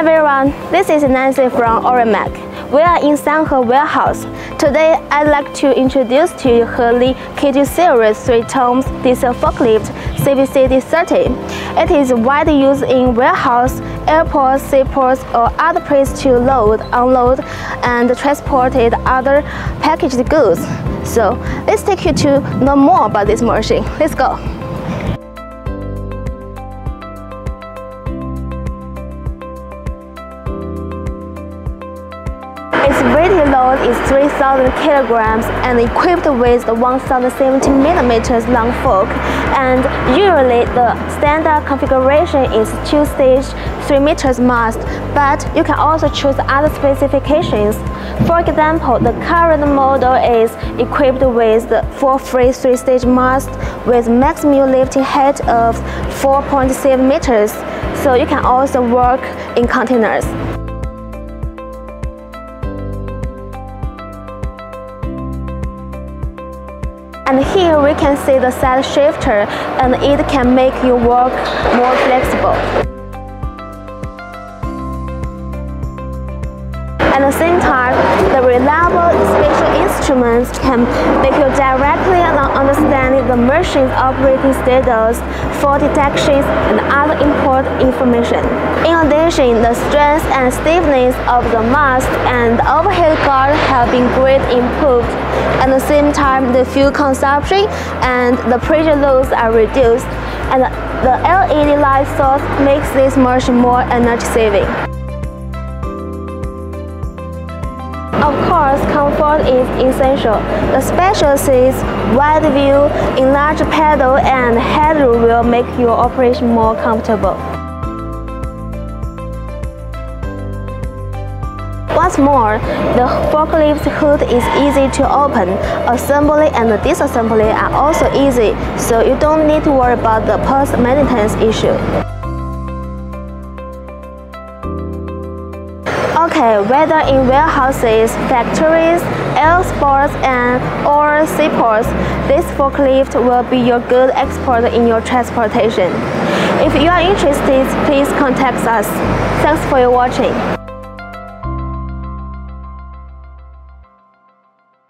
everyone, this is Nancy from ORIEMAC. We are in Sanhe warehouse. Today, I'd like to introduce to you Heli K2 Series 3 tons diesel forklift CPCD30. It is widely used in warehouse, airports, seaports, or other places to load, unload, and transport other packaged goods. So, let's take you to know more about this machine. Let's go. Its load is 3,000 kilograms and equipped with the 1,070 millimeters long fork. And usually the standard configuration is two-stage, 3 meters mast, but you can also choose other specifications. For example, the current model is equipped with the full free 3-stage mast with maximum lifting height of 4.7 meters, so you can also work in containers. And here we can see the side shifter and it can make your work more flexible. Instruments can make you directly understand the machine's operating status, fault detections, and other important information. In addition, the strength and stiffness of the mast and overhead guard have been greatly improved at the same time, the fuel consumption and the pressure loss are reduced, and the LED light source makes this machine more energy saving. Of comfort is essential. The special seats, wide view, enlarged pedal, and headroom will make your operation more comfortable. What's more, the forklift hood is easy to open. Assembly and disassembly are also easy, so you don't need to worry about the post-maintenance issue. Okay, whether in warehouses, factories, airports, and or seaports, this forklift will be your good expert in your transportation. If you are interested, please contact us. Thanks for your watching.